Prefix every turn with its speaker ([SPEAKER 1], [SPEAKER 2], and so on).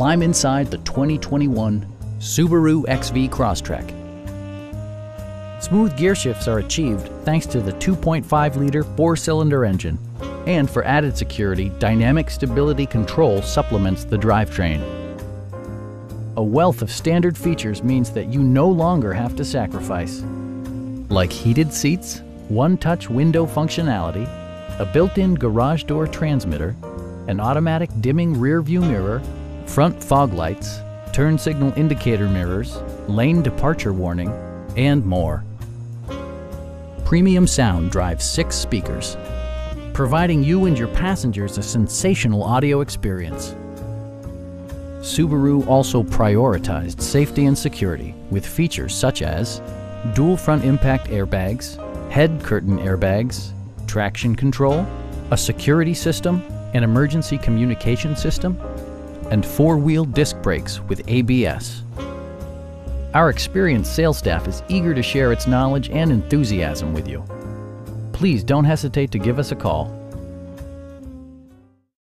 [SPEAKER 1] climb inside the 2021 Subaru XV Crosstrek.
[SPEAKER 2] Smooth gear shifts are achieved thanks to the 2.5-liter four-cylinder engine. And for added security, dynamic stability control supplements the drivetrain. A wealth of standard features means that you no longer have to sacrifice. Like heated seats, one-touch window functionality, a built-in garage door transmitter, an automatic dimming rear view mirror, front fog lights, turn signal indicator mirrors, lane departure warning, and more. Premium sound drives six speakers, providing you and your passengers a sensational audio experience. Subaru also prioritized safety and security with features such as dual front impact airbags, head curtain airbags, traction control, a security system, an emergency communication system, and four-wheel disc brakes with ABS. Our experienced sales staff is eager to share its knowledge and enthusiasm with you. Please don't hesitate to give us a call